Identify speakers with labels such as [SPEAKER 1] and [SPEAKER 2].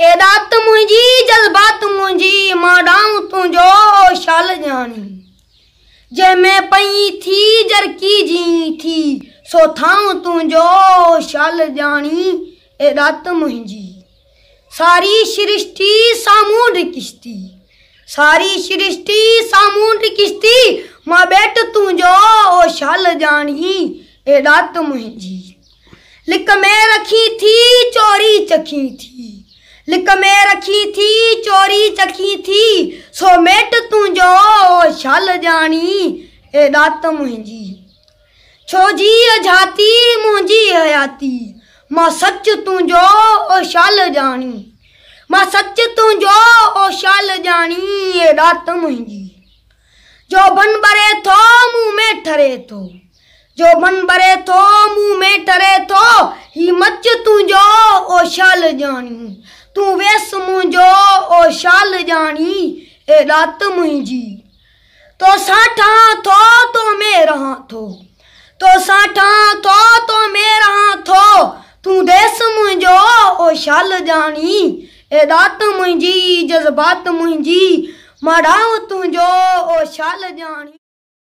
[SPEAKER 1] ए रात मुंहिंजी जज़्बात मुंहिंजी माँ ॾाऊं तुंहिंजो शाल ॼाणी जंहिंमें पई थी, जरकी जी थी, सो थाऊं तुंहिंजो शाल ॼाणी ए रात मुंहिंजी सारी सृष्टि सामूंड किश्ती, सारी सृष्टि सामूंड किश्ती, माँ बेट तुंहिंजो शाल ॼाणी ए रात मुंहिंजी लिक में रखी थी, चोरी चखी थी लिक में रखी थी, चोरी चखी थी। सो मेट तुंहिंजो शाल ॼाणी ए रात मुंहिंजी। छो जी अजाती, मुंहिंजी हयाती माँ सच तुंहिंजो ओ शाल ॼाणी माँ सच तुंहिंजो ओ शाल ॼाणी ए रात मुंहिंजी। जो बन भरे थो, मुंहुं में ठरे थो। जो बन भरे थो, मुंहुं में ठरे थो ही मच तुंहिंजो ओ शाल ॼाणी तूं वेस मुंहिंजो ओ शाल ॼाणी ए राति मुंहिंजी तोसां ठहां थो तो में रहां थो। तोसां ठहां थो तो में थो। तूं देस मुंहिंजो ओ शाल ॼाणी ए राति मुंहिंजी जज़्बात मुंहिंजी माँ तुंहिंजो ओ शाल ॼाणी